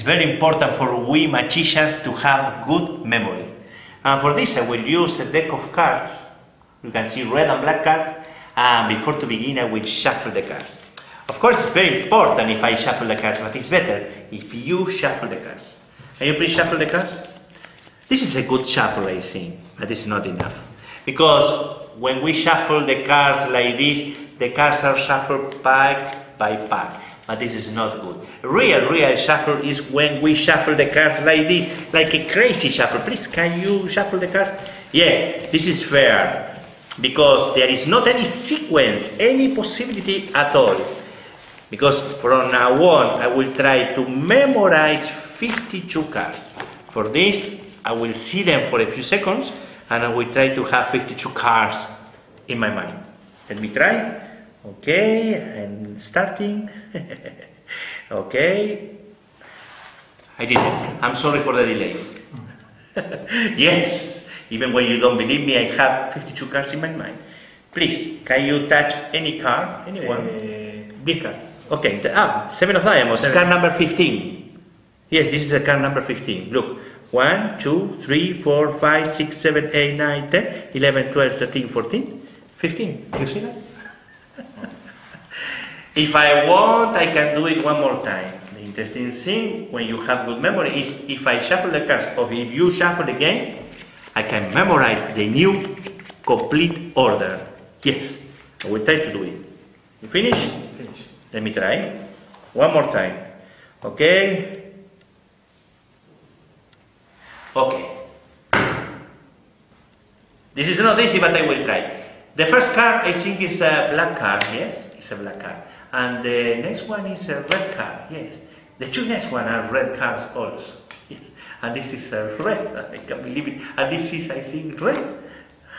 It's very important for we magicians to have good memory. And for this I will use a deck of cards. You can see red and black cards. And before to begin I will shuffle the cards. Of course it's very important if I shuffle the cards, but it's better if you shuffle the cards. Can you please shuffle the cards? This is a good shuffle I think, but it's not enough. Because when we shuffle the cards like this, the cards are shuffled pack by pack but this is not good. Real, real shuffle is when we shuffle the cards like this, like a crazy shuffle. Please, can you shuffle the cards? Yes, this is fair, because there is not any sequence, any possibility at all. Because from now on, I will try to memorize 52 cards. For this, I will see them for a few seconds, and I will try to have 52 cards in my mind. Let me try. Okay, and starting. okay. I did it. I'm sorry for the delay. yes, even when you don't believe me, I have 52 cards in my mind. Please, can you touch any card? Anyone? Uh, this card. Okay, the, ah, seven of diamonds, Seven. card number 15. Yes, this is a card number 15. Look, 1, 2, 3, 4, 5, 6, 7, 8, 9, 10, 11, 12, 13, 14, 15. You see that? If I want, I can do it one more time. The interesting thing when you have good memory is if I shuffle the cards or if you shuffle again, I can memorize the new complete order. Yes, I will try to do it. You finish? finish. Let me try. One more time. Okay? Okay. This is not easy, but I will try. The first card, I think, is a black card. Yes, it's a black card. And the next one is a red card. Yes. The two next one are red cards also. Yes. And this is a red. I can't believe it. And this is, I think, red.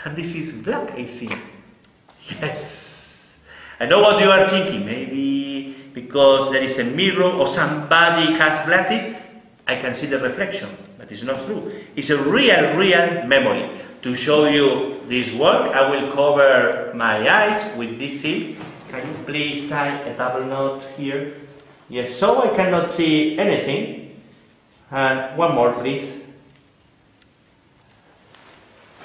And this is black, I think. Yes. I know what you are thinking. Maybe because there is a mirror or somebody has glasses, I can see the reflection. But it's not true. It's a real, real memory. To show you this work, I will cover my eyes with this silk. Can you please tie a double knot here? Yes, so I cannot see anything. And one more, please.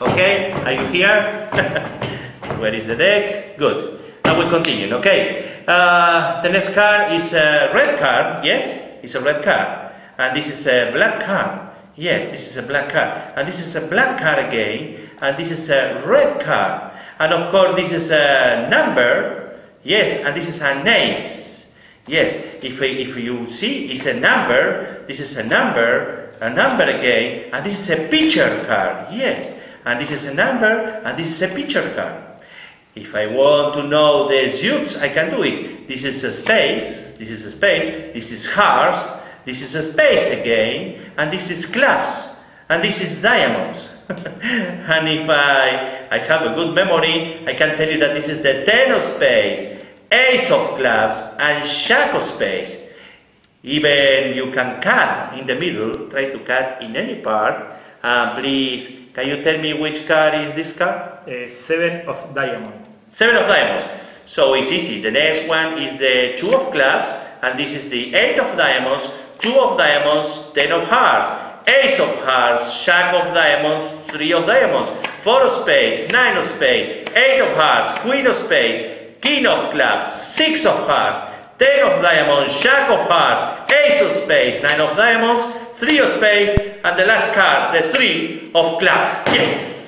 Okay, are you here? Where is the deck? Good. Now we continue, okay? Uh, the next card is a red card, yes? It's a red card. And this is a black card. Yes, this is a black card. And this is a black card again. And this is a red card. And of course, this is a number. Yes, and this is an ace. Yes, if, if you see, it's a number. This is a number, a number again. And this is a picture card. Yes, and this is a number, and this is a picture card. If I want to know the suits, I can do it. This is a space, this is a space, this is hearts, this is a space again, and this is clubs, and this is diamonds. and if I, I have a good memory, I can tell you that this is the ten of space, ace of clubs, and jack of space. Even you can cut in the middle, try to cut in any part. Uh, please, can you tell me which card is this card? Uh, seven of diamonds. Seven of diamonds. So it's easy. The next one is the two of clubs, and this is the eight of diamonds, two of diamonds, ten of hearts, ace of hearts, jack of diamonds, three of diamonds, four of spades, nine of spades, eight of hearts, queen of spades, king of clubs, six of hearts, ten of diamonds, jack of hearts, ace of spades, nine of diamonds, three of spades, and the last card, the three of clubs. Yes!